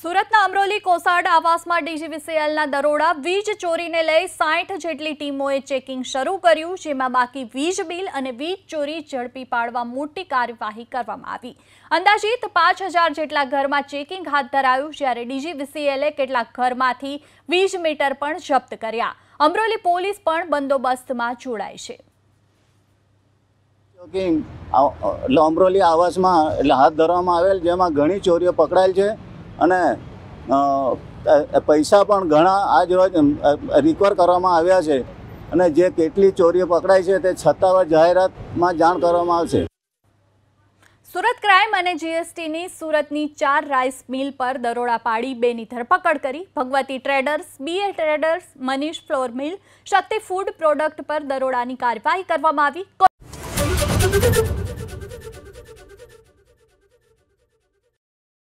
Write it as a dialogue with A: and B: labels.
A: સુરતના અમરોલી કોસાડ આવાસમાં ડીજીવીસીએલના દરોડા, વીજ ચોરીને લઈ સાઠ જેટલી ટીમોએ ચેકિંગ શરૂ કર્યું, જેમાં બાકી વીજ બિલ અને વીજ ચોરી ઝડપી પાડવા મોટી કાર્યવાહી કરવામાં આવી. અંદાજિત પાંચ જેટલા ઘરમાં ચેકિંગ હાથ ધરાયું, જ્યારે ડીજીવીસીએલે કેટલાક ઘરમાંથી વીજ મીટર પણ જપ્ત કર્યા. અમરોલી પોલીસ પણ બંદોબસ્તમાં જોડાય છે.
B: અમરોલી આવાસમાં એટલે હાથ ધરવામાં આવેલ, જેમાં ઘણી ચોરીઓ પકડાયેલ છે. અને પૈસા પણ ઘણા આજ રિકવર કરવામાં આવ્યા છે. અને જે કેટલી ચોરીઓ પકડાઈ છે તે સત્તાવાર જાહેરાતમાં જાણ કરવામાં આવશે.
A: સુરત ક્રાઇમ અને જીએસટીની સુરતની ચાર રાઈસ મિલ પર દરોડા પાડી બેની ધરપકડ કરી. Bhagwati traders BA traders Manish flour mill Shakti food product પર દરોડાની કાર્યવાહી કરવામાં આવી.